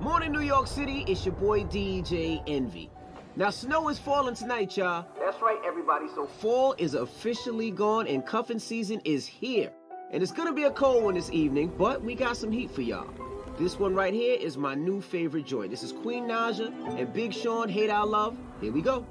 Morning, New York City. It's your boy DJ Envy. Now, snow is falling tonight, y'all. That's right, everybody. So, fall is officially gone and cuffing season is here. And it's gonna be a cold one this evening, but we got some heat for y'all. This one right here is my new favorite joint. This is Queen Naija and Big Sean, Hate Our Love. Here we go.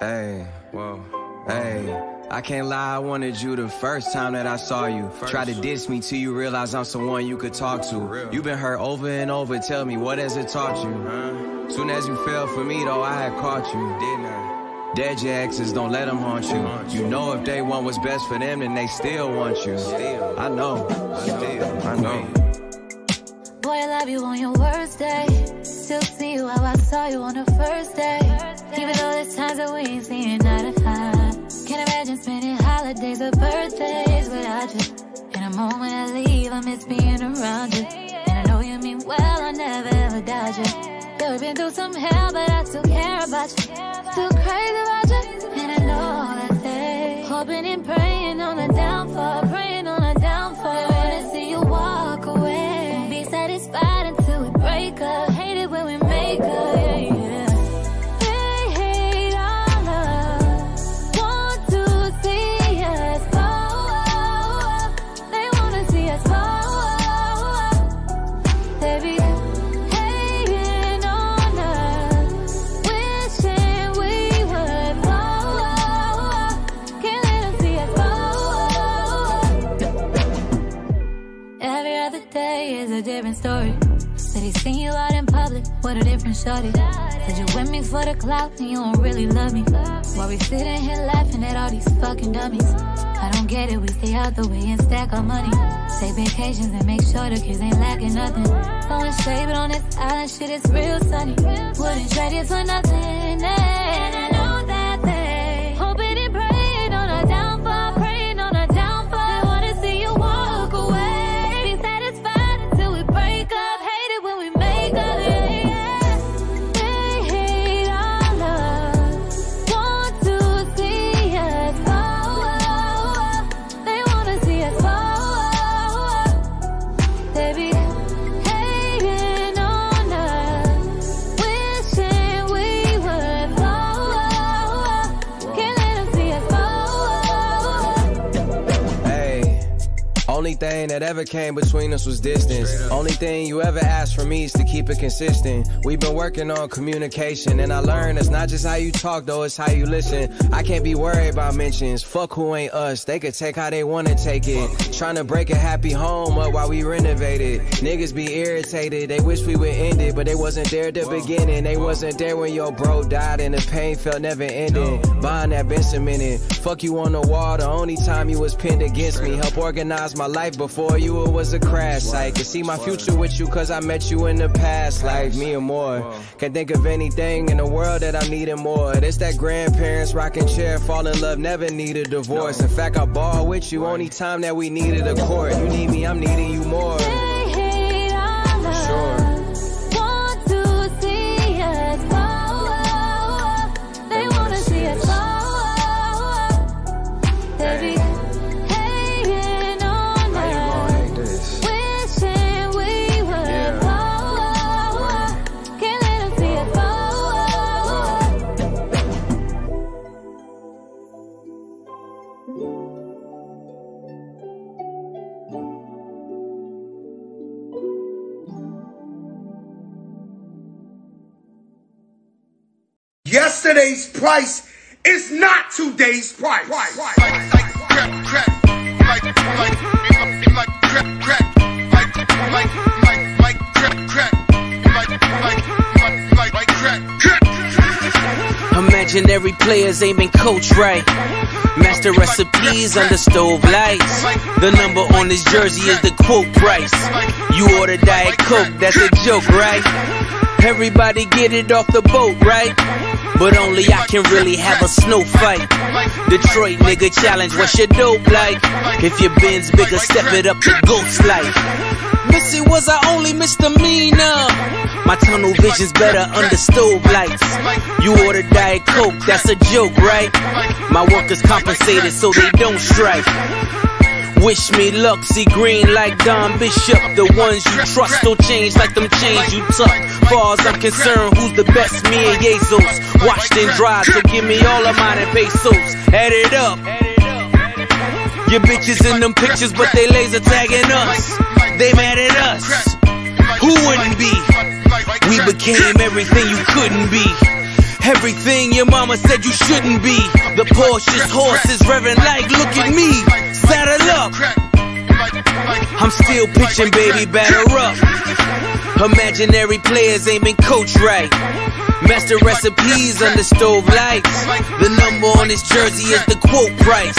Hey, whoa, hey. I can't lie, I wanted you the first time that I saw you. First. Try to diss me till you realize I'm someone you could talk to. You've been hurt over and over, tell me, what has it taught you? Huh? Soon as you fell for me, though, I had caught you, didn't I? Dead your exes, don't let them haunt you. You know if they want what's best for them, then they still want you. Still. I know, still, I know. Boy, I love you on your worst day. Still see you how I saw you on the first day. Even though there's times that we ain't seeing eye to eye. Imagine spending holidays or birthdays without you. In a moment I leave, I miss being around you. And I know you mean well, I never ever doubt you. Yeah, we've been through some hell, but I still care about you. Still crazy about you, and I know that they hoping and praying on the downfall, different shorty. Said you with me for the clout and you don't really love me. While we sitting here laughing at all these fucking dummies. I don't get it, we stay out the way and stack our money. Take vacations and make sure the kids ain't lacking nothing. Throwing shade, but on this island shit it's real sunny. Wouldn't trade it for nothing. Eh. Thing that ever came between us was distance. Only thing you ever asked from me is to keep it consistent. We've been working on communication, and I learned it's not just how you talk, though, it's how you listen. I can't be worried about mentions. Fuck who ain't us. They could take how they wanna take it. Trying to break a happy home up while we renovate it. Niggas be irritated. They wish we would end it, but they wasn't there at the beginning. They wasn't there when your bro died, and the pain felt never ending. Buying that been cemented. Fuck you on the wall. The only time you was pinned against me. Help organize my life life before you, it was a crash site. Can see my future with you cause I met you in the past Like me and more. Can't think of anything in the world that I needed more. It's that grandparents rocking chair, fall in love, never need a divorce. In fact, I ball with you only time that we needed a court. You need me, I'm needing you more. Yesterday's price is not today's price. Imaginary players ain't been coached right. Master recipes under stove lights. The number on this jersey is the quote price. You order Diet Coke, that's a joke, right? Everybody get it off the boat, right? But only I can really have a snow fight. Detroit nigga challenge, what's your dope like? If your bin's bigger, step it up to ghost life. Missy was I only misdemeanor. My tunnel vision's better under stove lights. You order Diet Coke, that's a joke, right? My workers compensated so they don't strike. Wish me luck, see green like Don Bishop. The ones you trust don't change like them chains you tuck. Far as I'm concerned, who's the best? Me and Jesus. Washed and dried, so give me all of mine and pesos. Add it up. Your bitches in them pictures, but they laser tagging us. They mad at us. Who wouldn't be? We became everything you couldn't be. Everything your mama said you shouldn't be. The Porsche's horses revving like, look at me. Saddle up. I'm still pitching, baby, batter up. Imaginary players aiming coach right. Master recipes under stove lights. The number on this jersey is the quote price.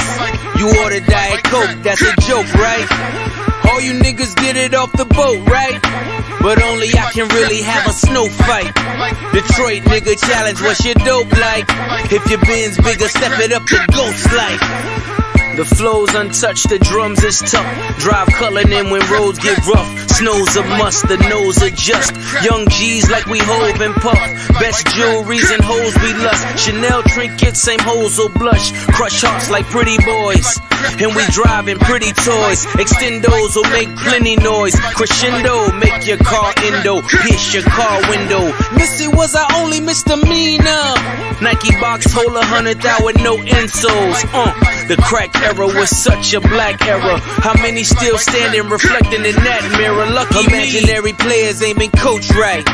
You order Diet Coke, that's a joke, right? All you niggas get it off the boat, right? But only I can really have a snow fight. Detroit nigga challenge, what's your dope like? If your bin's bigger, step it up to ghost like. The flow's untouched, the drums is tough. Drive Cullinan when roads get rough. Snow's a must, the nose adjust. Young G's like we hove and puff. Best jewelries and hoes we lust. Chanel trinkets, same hoes will blush. Crush hearts like pretty boys. And we driving pretty toys. Extendos will make plenty noise. Crescendo, make your car endo. Pierce your car window. Missy was our only misdemeanor. Nike box hold a hundred thou with no insoles. Uh, the crack era was such a black era. How many still standing reflecting in that mirror? Lucky Imaginary players aiming coach right.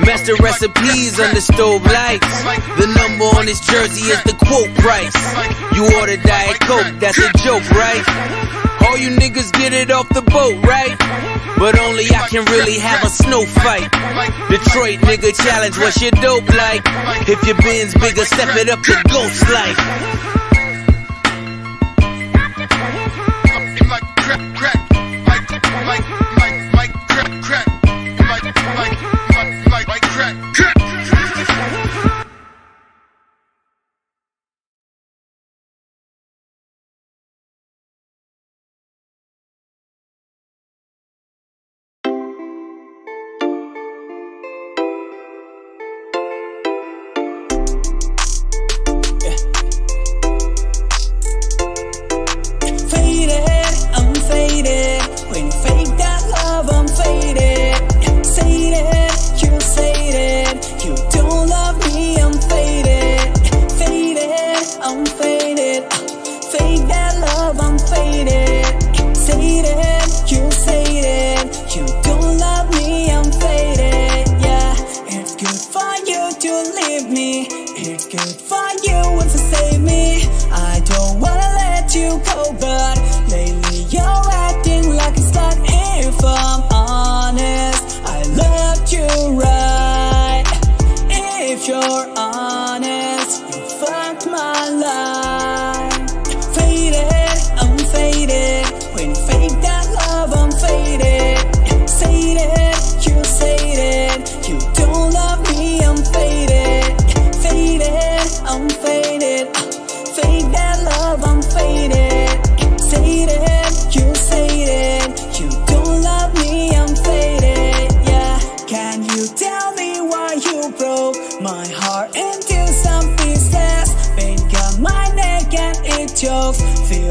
Master recipes on the stove lights. The number on his jersey is the quote price. You order Diet Coke, that's a joke, right? All you niggas get it off the boat, right? But only I can really have a snow fight. Detroit nigga challenge, what's your dope like? If your bin's bigger, step it up to ghost like.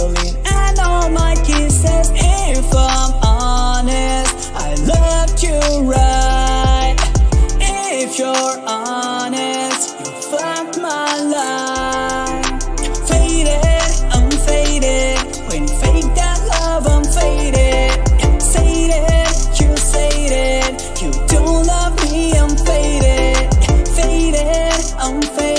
violin And all my kisses, if I'm honest I loved you right. If you're honest, you fucked my life. Faded, I'm faded When fake that love, I'm faded. Say you say You don't love me, I'm faded. Faded, I'm faded